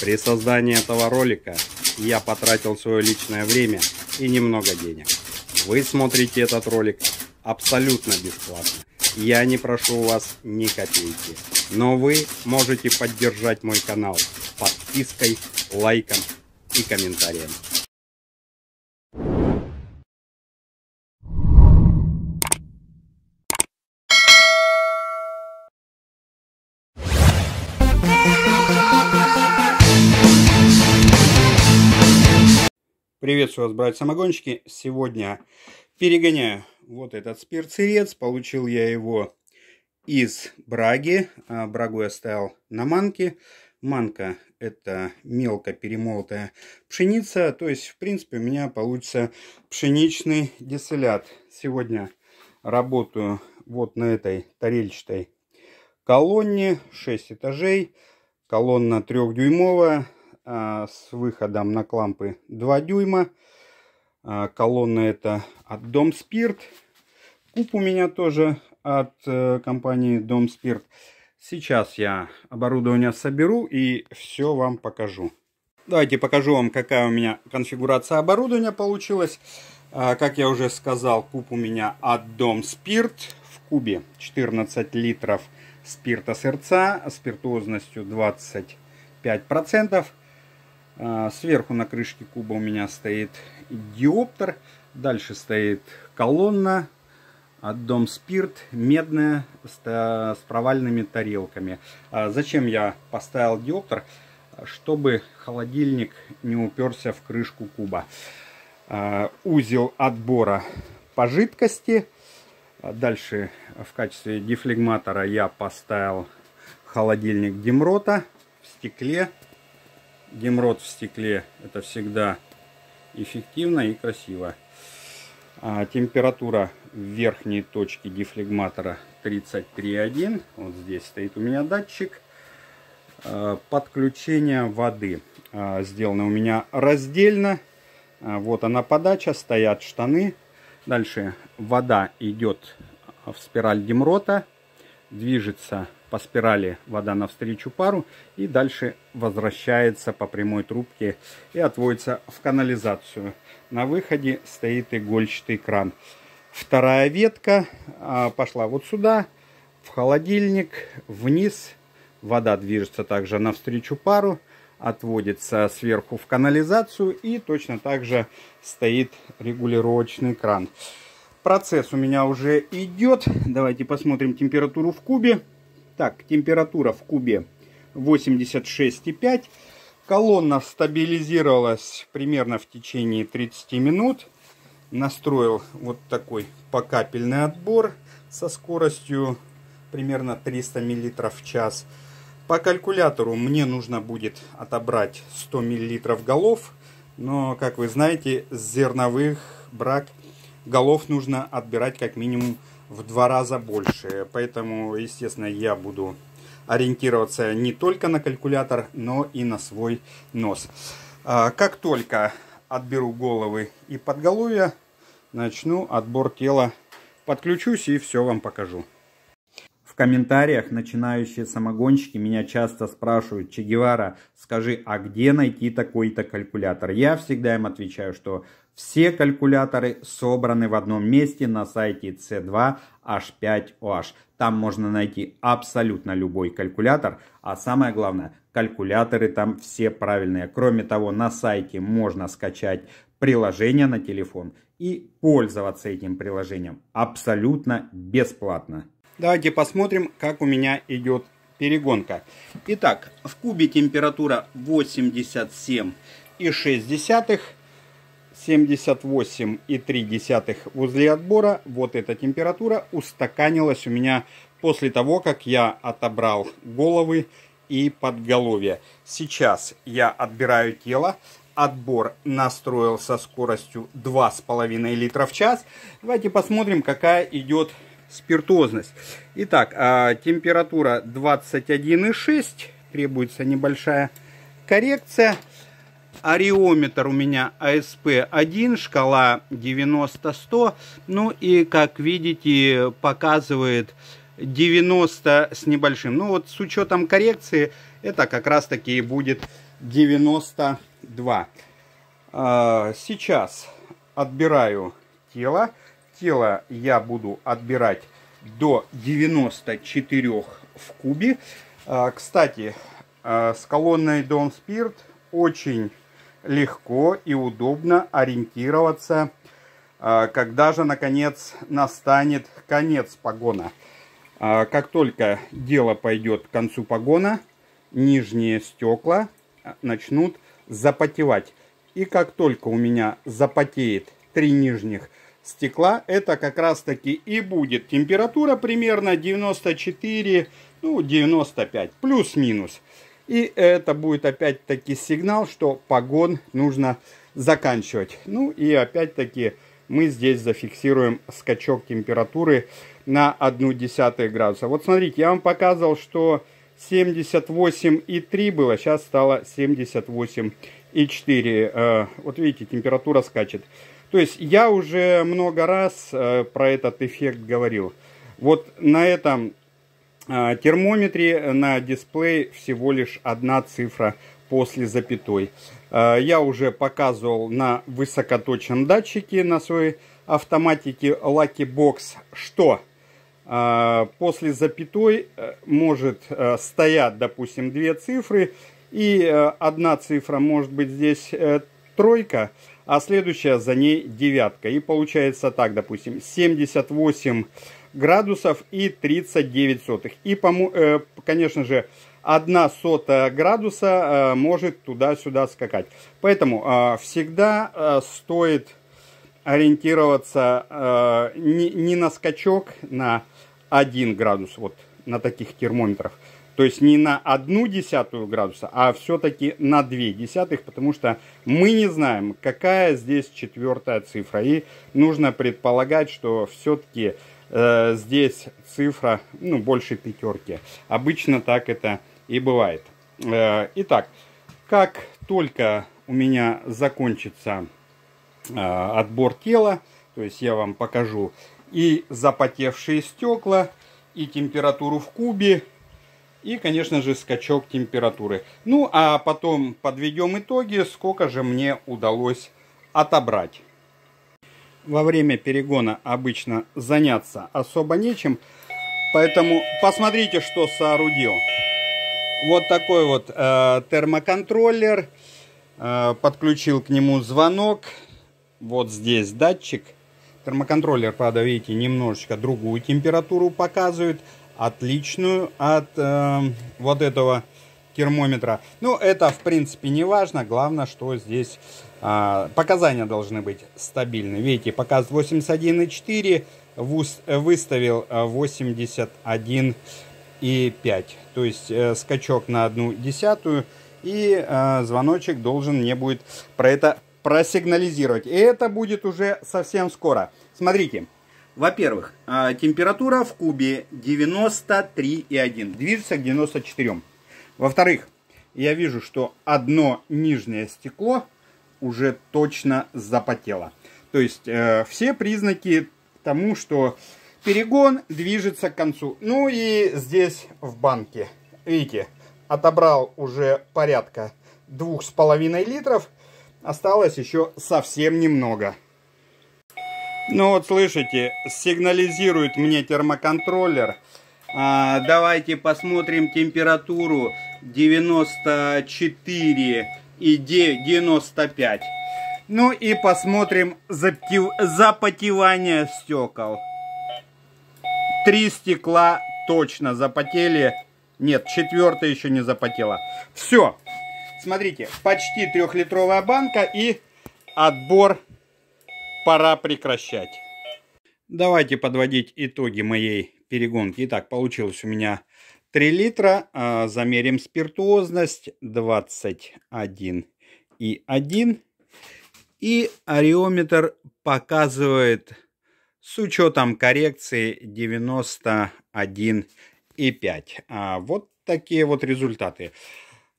При создании этого ролика я потратил свое личное время и немного денег. Вы смотрите этот ролик абсолютно бесплатно. Я не прошу у вас ни копейки. Но вы можете поддержать мой канал подпиской, лайком и комментарием. Приветствую вас, братья-самогонщики. Сегодня перегоняю вот этот спирт-сырец. Получил я его из браги. А, брагу я ставил на манке. Манка это мелко перемолотая пшеница. То есть, в принципе, у меня получится пшеничный дистиллят. Сегодня работаю вот на этой тарельчатой колонне. 6 этажей. Колонна трехдюймовая с выходом на клампы 2 дюйма. А, колонна это от Дом Спирт. Куб у меня тоже от э, компании Дом Спирт. Сейчас я оборудование соберу и все вам покажу. Давайте покажу вам, какая у меня конфигурация оборудования получилась. А, как я уже сказал, куб у меня от Дом Спирт. В кубе 14 литров спирта сырца, спиртуозностью 25%. А, сверху на крышке куба у меня стоит диоптер. Дальше стоит колонна от Дом Спирт, медная, с, провальными тарелками. А зачем я поставил диоптер? Чтобы холодильник не уперся в крышку куба. А, узел отбора по жидкости. Дальше в качестве дефлегматора я поставил холодильник Демрота в стекле. Демрот в стекле это всегда эффективно и красиво. А температура в верхней точке дефлегматора 33,1. Вот здесь стоит у меня датчик. А, подключение воды а, сделано у меня раздельно. А, вот она подача, стоят штаны. Дальше вода идет в спираль Демрота. Движется по спирали вода навстречу пару и дальше возвращается по прямой трубке и отводится в канализацию. На выходе стоит игольчатый кран. Вторая ветка а, пошла вот сюда, в холодильник, вниз. Вода движется также навстречу пару, отводится сверху в канализацию и точно так же стоит регулировочный кран. Процесс у меня уже идет. Давайте посмотрим температуру в кубе. Так, температура в кубе 86,5. Колонна стабилизировалась примерно в течение 30 минут. Настроил вот такой покапельный отбор со скоростью примерно 300 мл в час. По калькулятору мне нужно будет отобрать 100 мл голов. Но, как вы знаете, с зерновых брак голов нужно отбирать как минимум в два раза больше. Поэтому, естественно, я буду ориентироваться не только на калькулятор, но и на свой нос. А, как только отберу головы и подголовья, начну отбор тела, подключусь и все вам покажу. Комментариях начинающие самогонщики меня часто спрашивают, Че Гевара, скажи, а где найти такой-то калькулятор? Я всегда им отвечаю, что все калькуляторы собраны в одном месте на сайте C2H5OH. Там можно найти абсолютно любой калькулятор, а самое главное, калькуляторы там все правильные. Кроме того, на сайте можно скачать приложение на телефон и пользоваться этим приложением абсолютно бесплатно. Давайте посмотрим, как у меня идет перегонка. Итак, в кубе температура 87,6 78,3 в узле отбора. Вот эта температура устаканилась у меня после того, как я отобрал головы и подголовье. Сейчас я отбираю тело. Отбор настроил со скоростью 2,5 литра в час. Давайте посмотрим, какая идет спиртозность. Итак, а, температура 21,6. Требуется небольшая коррекция. Ариометр у меня ASP1, шкала 90-100. Ну и, как видите, показывает 90 с небольшим. Ну вот с учетом коррекции, это как раз таки и будет 92. А, сейчас отбираю тело. Тело я буду отбирать до 94 в кубе. А, кстати, а, с колонной Дом Спирт очень легко и удобно ориентироваться, когда же, наконец, настанет конец погона. Как только дело пойдет к концу погона, нижние стекла начнут запотевать. И как только у меня запотеет три нижних стекла, это как раз таки и будет температура примерно 94, ну 95, плюс-минус. И это будет опять-таки сигнал, что погон нужно заканчивать. Ну и опять-таки мы здесь зафиксируем скачок температуры на 1,1 градуса. Вот смотрите, я вам показывал, что 78,3 было, сейчас стало 78,4. Э, вот видите, температура скачет. То есть я уже много раз э, про этот эффект говорил. Вот на этом э, термометре на дисплее всего лишь одна цифра после запятой. Я уже показывал на высокоточном датчике на своей автоматике Lucky Box, что а, после запятой э, может э, стоять, допустим, две цифры, и э, одна цифра может быть здесь тройка, а следующая за ней девятка. И получается так, допустим, 78 градусов и 39 сотых. И, конечно же, одна сотая градуса может туда-сюда скакать. Поэтому всегда стоит ориентироваться не на скачок, на 1 градус вот на таких термометрах. То есть не на одну десятую градуса, а все-таки на 2 десятых, потому что мы не знаем, какая здесь четвертая цифра. И нужно предполагать, что все-таки э, здесь цифра ну, больше пятерки. Обычно так это и бывает. Э, итак, как только у меня закончится э, отбор тела, то есть я вам покажу и запотевшие стекла, и температуру в кубе, и, конечно же, скачок температуры. Ну, а потом подведем итоги, сколько же мне удалось отобрать. Во время перегона обычно заняться особо нечем, поэтому посмотрите, что соорудил. Вот такой вот э, термоконтроллер, э, подключил к нему звонок, вот здесь датчик – Термоконтроллер, правда, видите, немножечко другую температуру показывает, отличную от э, вот этого термометра. Ну, это, в принципе, не важно. Главное, что здесь э, показания должны быть стабильны. Видите, показывает 81,4, выставил 81,5. То есть э, скачок на одну десятую. И э, звоночек должен не будет про это просигнализировать. И это будет уже совсем скоро. Смотрите. Во-первых, а, температура в кубе 93,1. Движется к 94. Во-вторых, я вижу, что одно нижнее стекло уже точно запотело. То есть э, все признаки тому, что перегон движется к концу. Ну и здесь в банке, видите, отобрал уже порядка двух с половиной литров. Осталось еще совсем немного. Ну вот слышите, сигнализирует мне термоконтроллер. А, давайте посмотрим температуру 94 и 95. Ну и посмотрим запотевание стекол. Три стекла точно запотели. Нет, четвертое еще не запотело. Все. Смотрите, почти трехлитровая банка и отбор пора прекращать. Давайте подводить итоги моей перегонки. Итак, получилось у меня 3 литра. А, замерим спиртуозность 21 и 1. И ареометр показывает с учетом коррекции 91 и 5. А, вот такие вот результаты.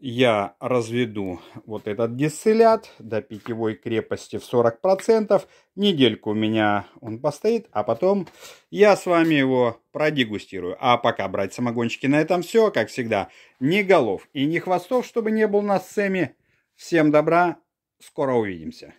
Я разведу вот этот дистиллят до питьевой крепости в 40%. Недельку у меня он постоит, а потом я с вами его продегустирую. А пока, брать самогончики, на этом все. Как всегда, ни голов и ни хвостов, чтобы не был на сцене. Всем добра, скоро увидимся.